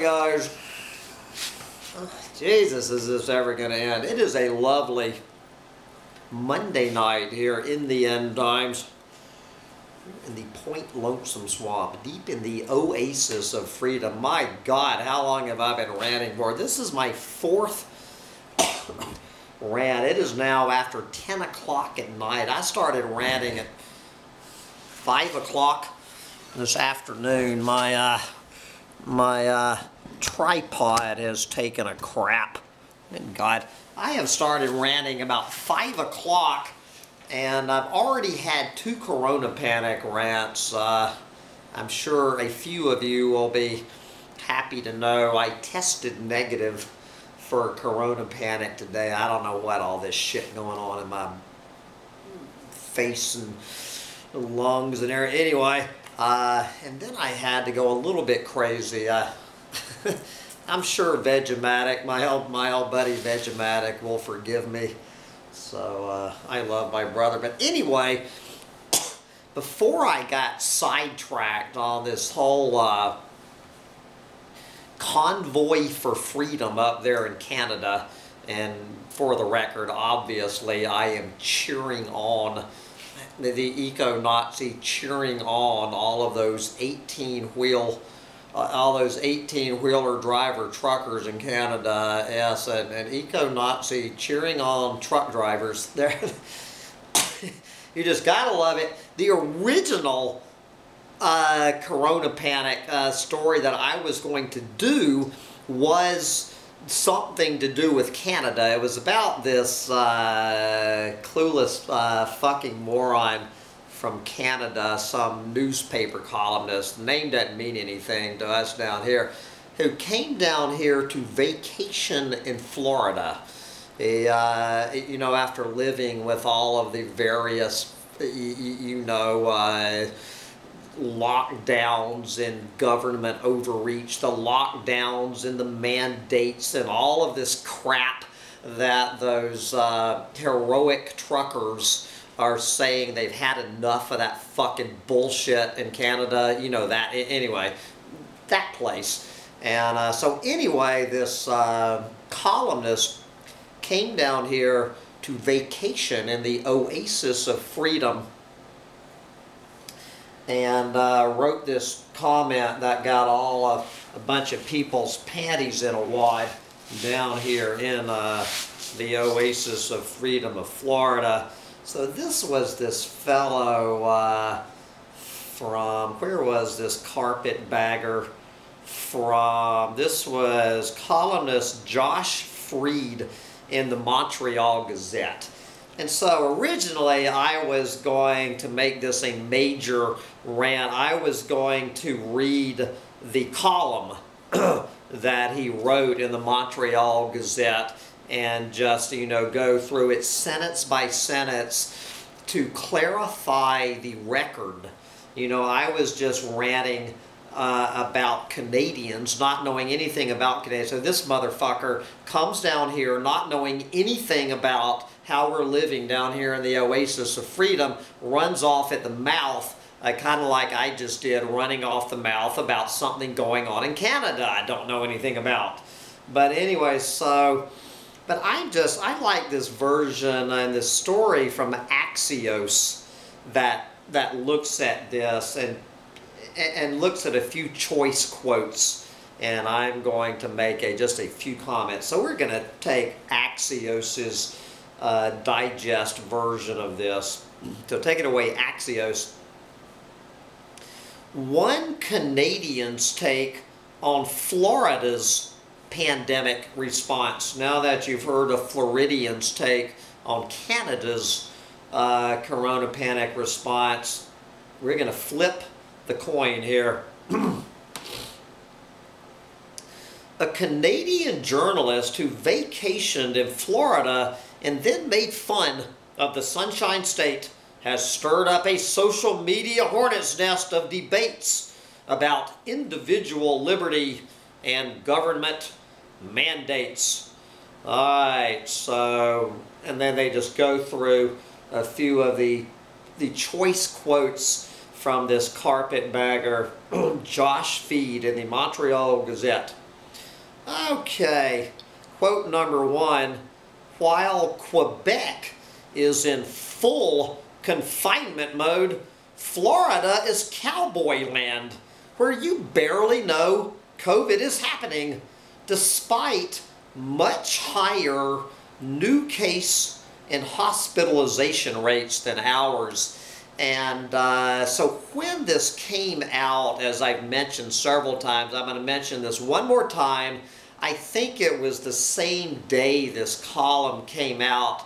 guys. Jesus, is this ever going to end? It is a lovely Monday night here in the end times. In the Point Lonesome Swamp, deep in the oasis of freedom. My God, how long have I been ranting for? This is my fourth rant. It is now after 10 o'clock at night. I started ranting at 5 o'clock this afternoon. My, uh, my, uh, tripod has taken a crap. And God, I have started ranting about 5 o'clock and I've already had two Corona Panic rants. Uh, I'm sure a few of you will be happy to know I tested negative for Corona Panic today. I don't know what all this shit going on in my face and lungs and everything. Anyway, uh, and then I had to go a little bit crazy. Uh, I'm sure Vegematic, my old, my old buddy Vegematic will forgive me. So uh, I love my brother. But anyway, before I got sidetracked on this whole uh, convoy for freedom up there in Canada, and for the record, obviously, I am cheering on the, the eco-Nazi cheering on all of those 18-wheel uh, all those 18-wheeler driver truckers in Canada, yes, and, and eco-Nazi cheering on truck drivers. There, you just gotta love it. The original uh, Corona Panic uh, story that I was going to do was something to do with Canada. It was about this uh, clueless uh, fucking moron from Canada, some newspaper columnist, name doesn't mean anything to us down here, who came down here to vacation in Florida. He, uh, you know, after living with all of the various, you, know, uh, lockdowns and government overreach, the lockdowns and the mandates and all of this crap that those uh, heroic truckers are saying they've had enough of that fucking bullshit in Canada. You know that. Anyway, that place. And uh, so anyway, this uh, columnist came down here to vacation in the oasis of freedom and uh, wrote this comment that got all of a bunch of people's panties in a wad down here in uh, the oasis of freedom of Florida. So this was this fellow uh, from, where was this carpetbagger from? This was columnist Josh Freed in the Montreal Gazette. And so originally I was going to make this a major rant. I was going to read the column that he wrote in the Montreal Gazette and just, you know, go through it sentence by sentence to clarify the record. You know, I was just ranting uh, about Canadians, not knowing anything about Canadians. So this motherfucker comes down here not knowing anything about how we're living down here in the oasis of freedom, runs off at the mouth, uh, kind of like I just did, running off the mouth about something going on in Canada I don't know anything about. But anyway, so but I just, I like this version and this story from Axios that, that looks at this and, and looks at a few choice quotes and I'm going to make a, just a few comments. So we're going to take Axios's uh, digest version of this. So take it away, Axios. One Canadian's take on Florida's pandemic response. Now that you've heard a Floridian's take on Canada's uh, corona panic response, we're going to flip the coin here. a Canadian journalist who vacationed in Florida and then made fun of the Sunshine State has stirred up a social media hornet's nest of debates about individual liberty and government mandates. Alright, so, and then they just go through a few of the, the choice quotes from this carpetbagger Josh Freed in the Montreal Gazette. Okay, quote number one while Quebec is in full confinement mode, Florida is cowboy land, where you barely know COVID is happening, despite much higher new case and hospitalization rates than ours. And uh, so when this came out, as I've mentioned several times, I'm going to mention this one more time. I think it was the same day this column came out.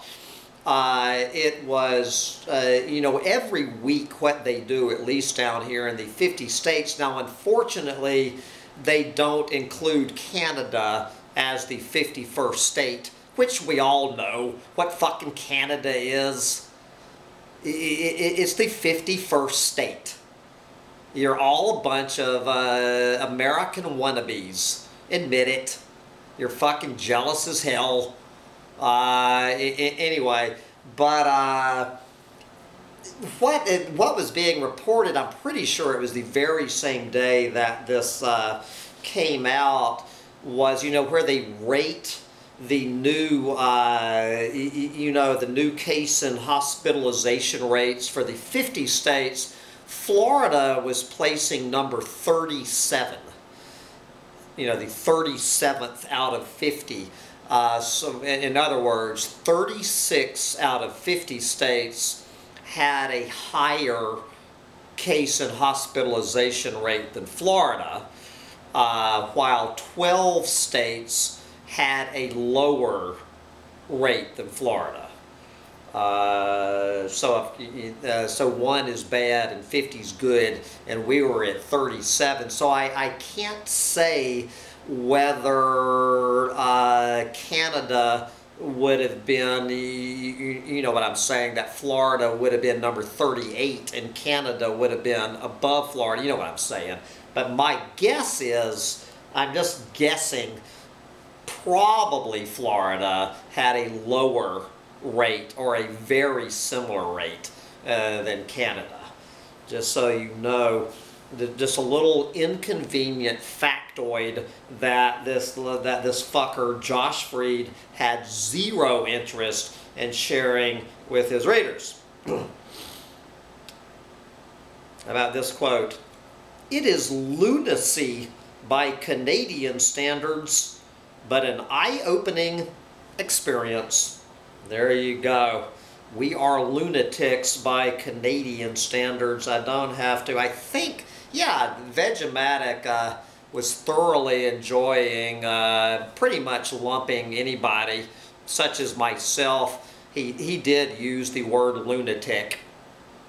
Uh, it was, uh, you know, every week what they do, at least down here in the 50 states. Now, unfortunately, they don't include Canada as the 51st state, which we all know what fucking Canada is. It's the 51st state. You're all a bunch of uh, American wannabes. Admit it. You're fucking jealous as hell. Uh, anyway, but uh, what it, what was being reported, I'm pretty sure it was the very same day that this uh, came out, was you know where they rate the new uh, you know the new case and hospitalization rates for the 50 states. Florida was placing number 37 you know, the 37th out of 50. Uh, so in other words, 36 out of 50 states had a higher case and hospitalization rate than Florida, uh, while 12 states had a lower rate than Florida. Uh, so if, uh, so one is bad and 50 is good, and we were at 37. So I, I can't say whether uh, Canada would have been, you, you know what I'm saying, that Florida would have been number 38 and Canada would have been above Florida. You know what I'm saying. But my guess is, I'm just guessing, probably Florida had a lower rate or a very similar rate uh, than Canada. Just so you know, just a little inconvenient factoid that this that this fucker Josh Freed had zero interest in sharing with his readers. About this quote, it is lunacy by Canadian standards, but an eye-opening experience. There you go. We are lunatics by Canadian standards. I don't have to. I think, yeah, Vegematic uh, was thoroughly enjoying uh, pretty much lumping anybody, such as myself. He, he did use the word lunatic.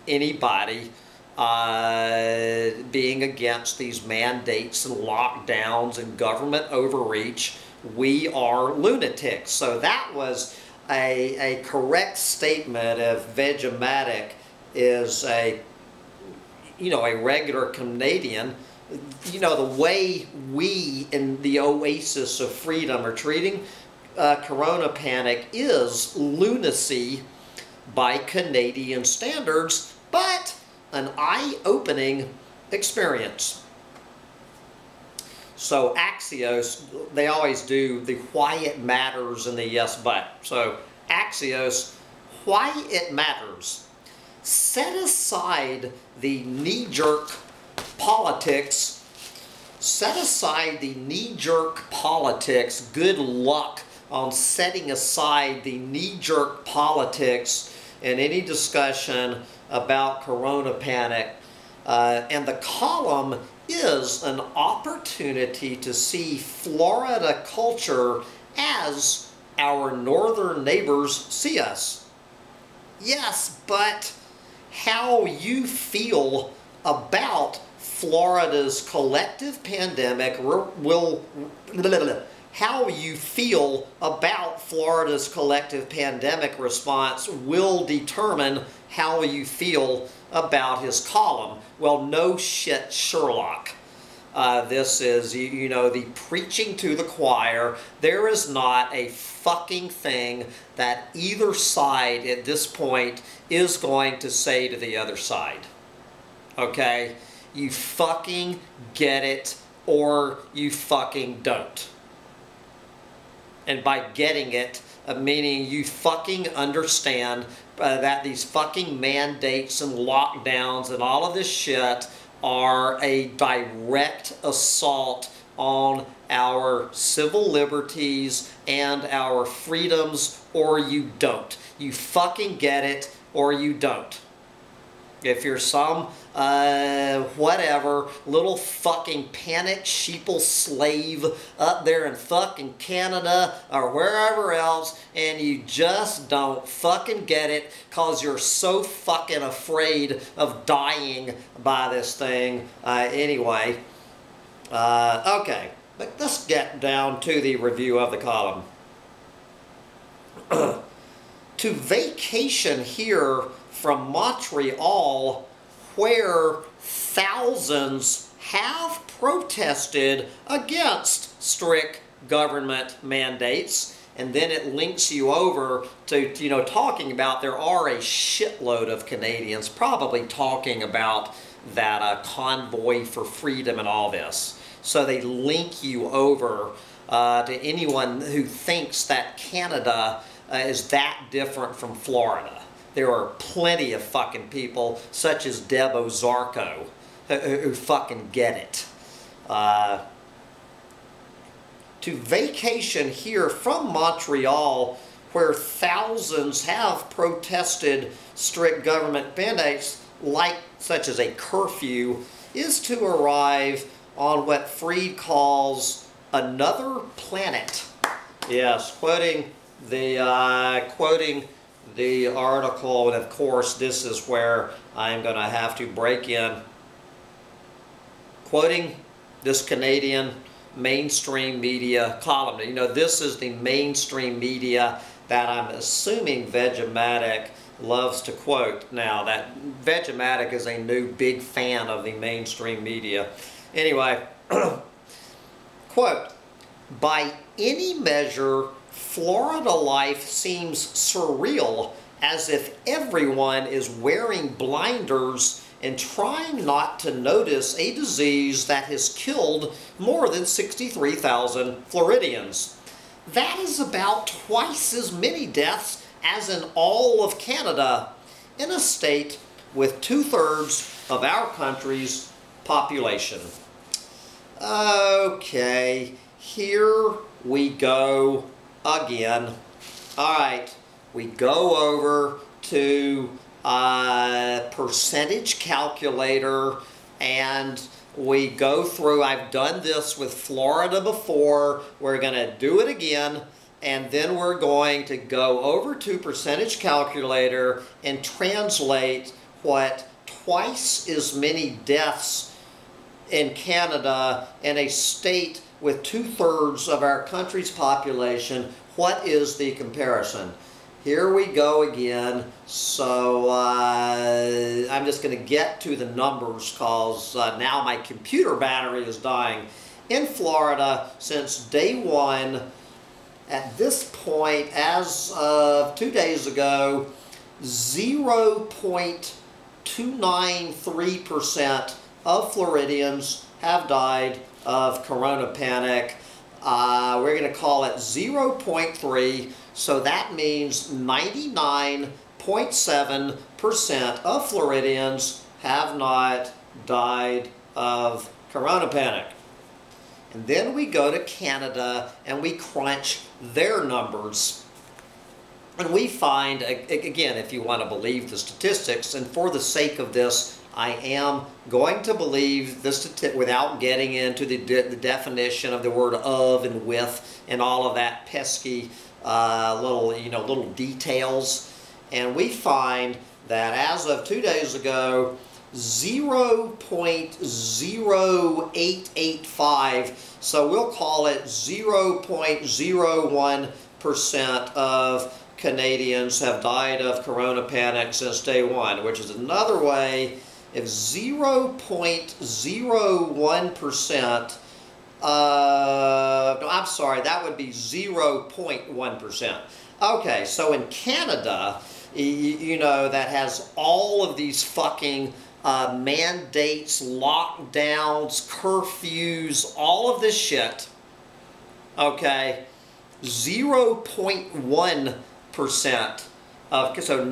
Anybody uh, being against these mandates and lockdowns and government overreach, we are lunatics. So that was a, a correct statement of Vegematic is a, you know, a regular Canadian, you know, the way we in the oasis of freedom are treating uh, Corona Panic is lunacy by Canadian standards, but an eye-opening experience. So Axios, they always do the why it matters and the yes but. So Axios, why it matters. Set aside the knee-jerk politics. Set aside the knee-jerk politics. Good luck on setting aside the knee-jerk politics in any discussion about corona panic. Uh, and the column is an opportunity to see Florida culture as our northern neighbors see us. Yes, but how you feel about Florida's collective pandemic will, how you feel about Florida's collective pandemic response will determine how you feel about his column. Well, no shit, Sherlock. Uh, this is, you, you know, the preaching to the choir. There is not a fucking thing that either side at this point is going to say to the other side. Okay? You fucking get it or you fucking don't. And by getting it, uh, meaning you fucking understand uh, that these fucking mandates and lockdowns and all of this shit are a direct assault on our civil liberties and our freedoms, or you don't. You fucking get it, or you don't. If you're some, uh, whatever, little fucking panic sheeple slave up there in fucking Canada or wherever else, and you just don't fucking get it because you're so fucking afraid of dying by this thing. Uh, anyway, uh, okay, but let's get down to the review of the column. to vacation here from Montreal where thousands have protested against strict government mandates. And then it links you over to you know talking about there are a shitload of Canadians probably talking about that uh, convoy for freedom and all this. So they link you over uh, to anyone who thinks that Canada uh, is that different from Florida there are plenty of fucking people, such as Deb Ozarko, who, who fucking get it. Uh, to vacation here from Montreal, where thousands have protested strict government mandates, like such as a curfew, is to arrive on what Freed calls another planet. Yes, quoting the uh, quoting the article, and of course this is where I'm going to have to break in quoting this Canadian mainstream media column. You know, this is the mainstream media that I'm assuming Vegematic loves to quote. Now, that Vegematic is a new big fan of the mainstream media. Anyway, quote, by any measure Florida life seems surreal as if everyone is wearing blinders and trying not to notice a disease that has killed more than 63,000 Floridians. That is about twice as many deaths as in all of Canada in a state with two-thirds of our country's population. Okay, here we go again. All right, we go over to a percentage calculator and we go through, I've done this with Florida before, we're going to do it again and then we're going to go over to percentage calculator and translate what twice as many deaths in Canada in a state with two-thirds of our country's population, what is the comparison? Here we go again. So uh, I'm just going to get to the numbers because uh, now my computer battery is dying. In Florida, since day one, at this point, as of two days ago, 0.293% of Floridians have died of corona panic. Uh, we're going to call it 0.3, so that means 99.7% of Floridians have not died of corona panic. And then we go to Canada and we crunch their numbers. And we find, again, if you want to believe the statistics, and for the sake of this, I am going to believe this without getting into the, de the definition of the word of and with and all of that pesky uh, little, you know, little details. And we find that as of two days ago, 0.0885, so we'll call it 0.01% of Canadians have died of corona panic since day one, which is another way if 0.01%, uh, no, I'm sorry, that would be 0.1%. Okay, so in Canada, you, know, that has all of these fucking uh, mandates, lockdowns, curfews, all of this shit, okay, 0.1% of, so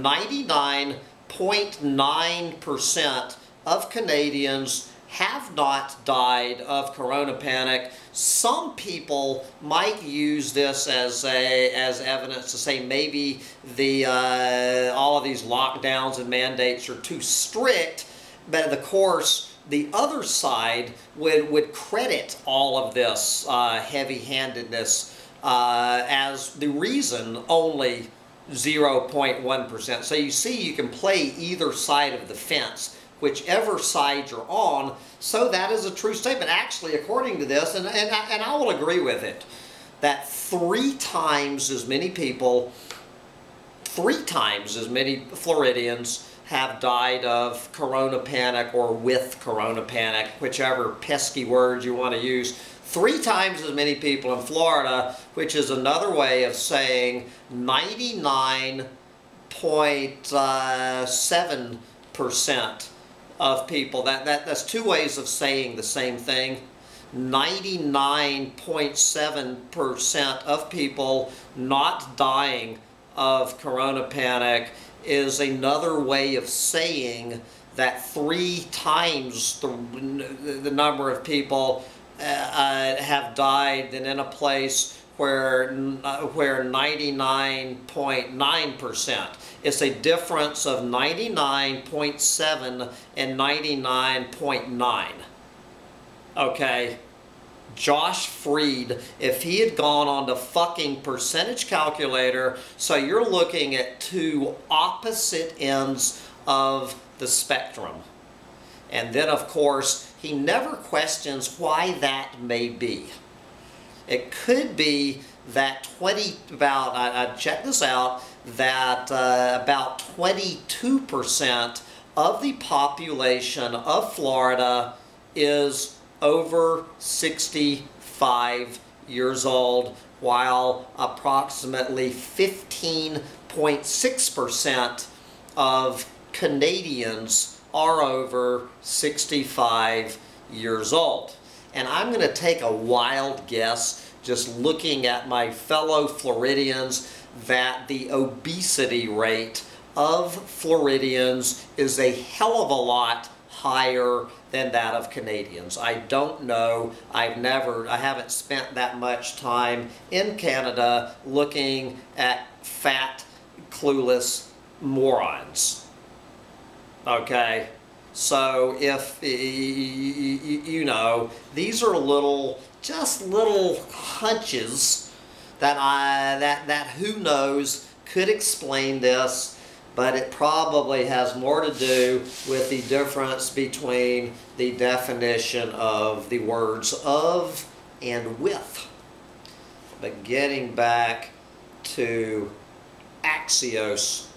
99.9% of Canadians have not died of corona panic. Some people might use this as a as evidence to say maybe the uh, all of these lockdowns and mandates are too strict, but of course the other side would would credit all of this uh, heavy-handedness uh, as the reason only 0.1%. So you see you can play either side of the fence whichever side you're on. So that is a true statement. Actually, according to this, and, and, and I will agree with it, that three times as many people, three times as many Floridians have died of corona panic or with corona panic, whichever pesky word you want to use. Three times as many people in Florida, which is another way of saying 99.7% of people. That, that, that's two ways of saying the same thing. 99.7% of people not dying of corona panic is another way of saying that three times the, the number of people uh, uh have died than in a place where uh, where 99.9%. It's a difference of 99.7 and 99.9. Okay? Josh Freed, if he had gone on the fucking percentage calculator, so you're looking at two opposite ends of the spectrum. And then, of course, he never questions why that may be. It could be that 20, about, I, I checked this out, that uh, about 22% of the population of Florida is over 65 years old, while approximately 15.6% of Canadians are over 65 years old. And I'm going to take a wild guess, just looking at my fellow Floridians, that the obesity rate of Floridians is a hell of a lot higher than that of Canadians. I don't know. I've never, I haven't spent that much time in Canada looking at fat, clueless morons. Okay? So if, you know, these are little, just little hunches that I, that, that who knows could explain this, but it probably has more to do with the difference between the definition of the words of and with. But getting back to Axios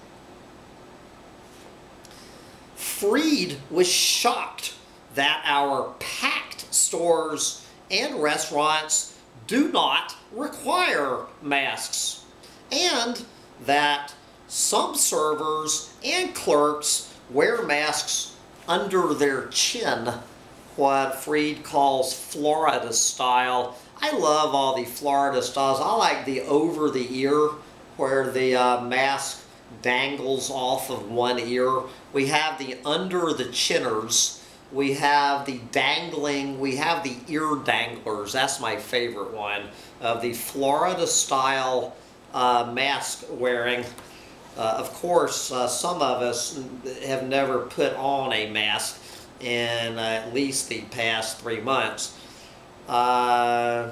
Freed was shocked that our packed stores and restaurants do not require masks and that some servers and clerks wear masks under their chin, what Freed calls Florida style. I love all the Florida styles. I like the over the ear where the uh, mask dangles off of one ear. We have the under the chinners. We have the dangling, we have the ear danglers. That's my favorite one. Of the Florida style uh, mask wearing. Uh, of course, uh, some of us have never put on a mask in at least the past three months. Uh,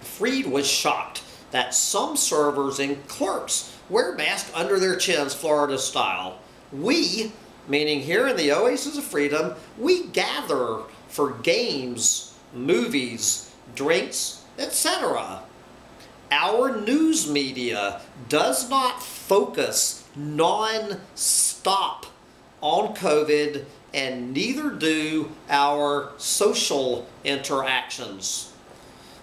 Freed was shocked that some servers and clerks wear masks under their chins, Florida style. We, meaning here in the Oasis of Freedom, we gather for games, movies, drinks, etc. Our news media does not focus non-stop on COVID and neither do our social interactions.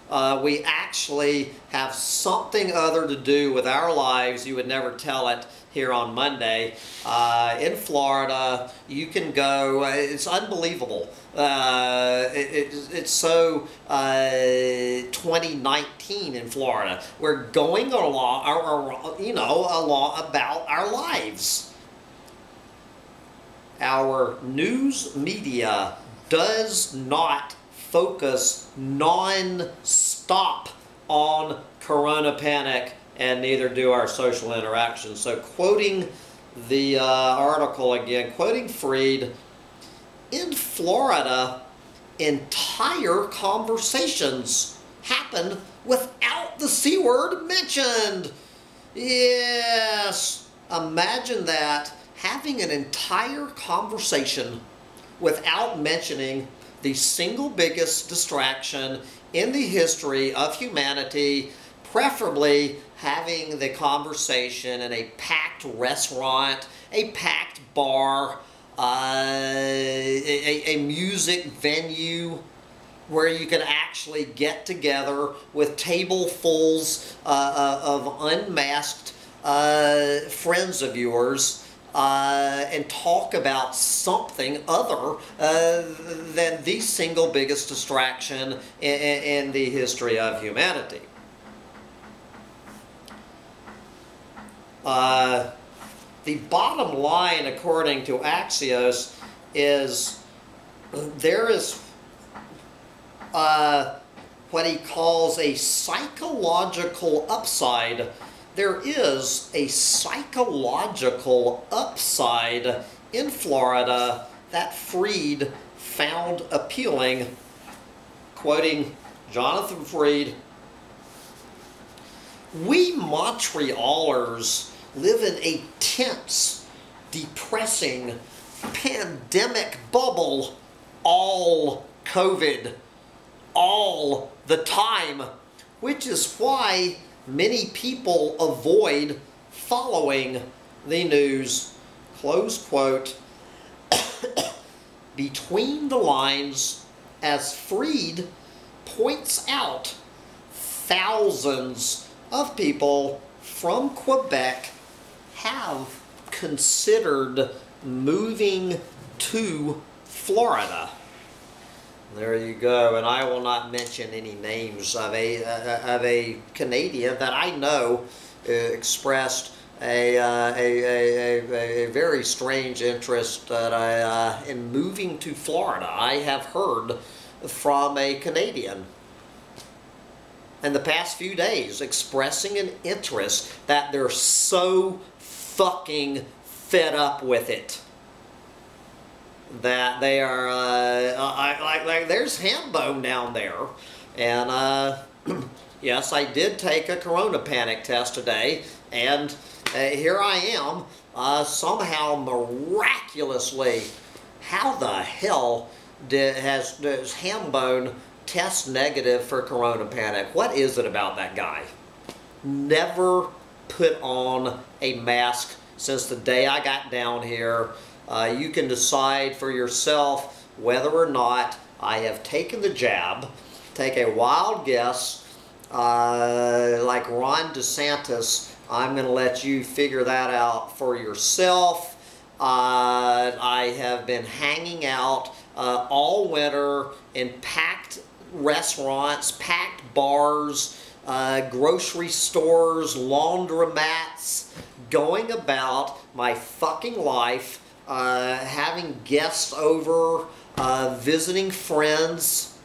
Uh, we actually have something other to do with our lives. You would never tell it here on Monday. Uh, in Florida, you can go, uh, it's unbelievable. Uh, it, it, it's so uh, 2019 in Florida. We're going along, our, you know, along about our lives. Our news media does not focus non-stop on corona panic and neither do our social interactions. So quoting the uh, article again, quoting Freed, in Florida, entire conversations happened without the C word mentioned. Yes, imagine that, having an entire conversation without mentioning the single biggest distraction in the history of humanity, preferably having the conversation in a packed restaurant, a packed bar, uh, a, a music venue where you can actually get together with tablefuls uh, uh of unmasked uh, friends of yours uh, and talk about something other uh, than the single biggest distraction in, in, the history of humanity. Uh, the bottom line, according to Axios, is there is uh, what he calls a psychological upside there is a psychological upside in Florida that Freed found appealing, quoting Jonathan Freed, we Montrealers live in a tense, depressing, pandemic bubble. All COVID, all the time, which is why many people avoid following the news, close quote, between the lines, as Freed points out, thousands of people from Quebec have considered moving to Florida. There you go, and I will not mention any names of a uh, of a Canadian that I know uh, expressed a, uh, a, a, a, very strange interest that I, uh, in moving to Florida. I have heard from a Canadian in the past few days expressing an interest that they're so fucking fed up with it that they are, uh, I, like, like, there's ham bone down there. And, uh, yes, I did take a corona panic test today, and uh, here I am, uh, somehow miraculously, how the hell did, has, does Hambone test negative for corona panic? What is it about that guy? Never put on a mask since the day I got down here. Uh, you can decide for yourself whether or not I have taken the jab. Take a wild guess. Uh, like Ron DeSantis, I'm going to let you figure that out for yourself. Uh, I have been hanging out uh, all winter in packed restaurants, packed bars, uh, grocery stores, laundromats, going about my fucking life uh, having guests over, uh, visiting friends,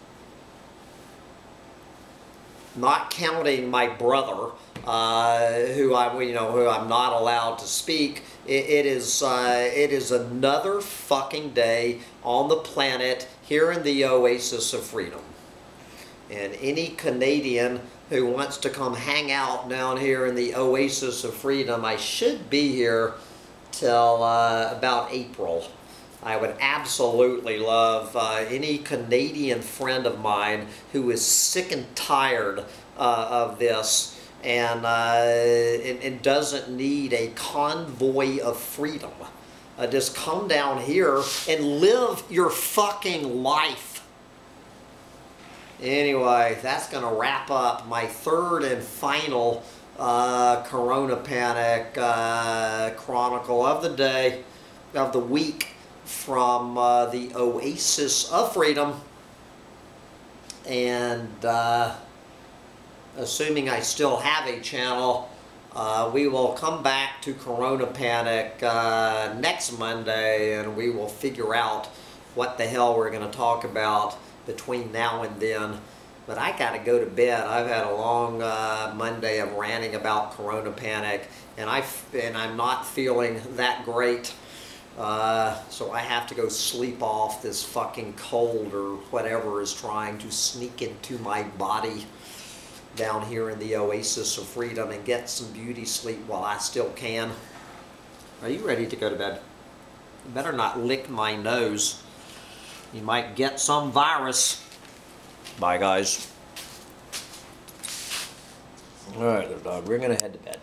not counting my brother, uh, who I you know who I'm not allowed to speak. it, it is uh, it is another fucking day on the planet here in the oasis of freedom. And any Canadian who wants to come hang out down here in the oasis of freedom, I should be here till uh, about April. I would absolutely love uh, any Canadian friend of mine who is sick and tired uh, of this and, and, uh, and, doesn't need a convoy of freedom. Uh, just come down here and live your fucking life Anyway, that's going to wrap up my third and final uh, Corona Panic uh, Chronicle of the day, of the week from uh, the Oasis of Freedom. And uh, assuming I still have a channel, uh, we will come back to Corona Panic uh, next Monday and we will figure out what the hell we're going to talk about between now and then. But I got to go to bed. I've had a long uh, Monday of ranting about Corona Panic, and I and I'm not feeling that great. Uh, so I have to go sleep off this fucking cold or whatever is trying to sneak into my body down here in the oasis of freedom and get some beauty sleep while I still can. Are you ready to go to bed? You better not lick my nose. You might get some virus. Bye, guys. All right, little dog, we're gonna head to bed.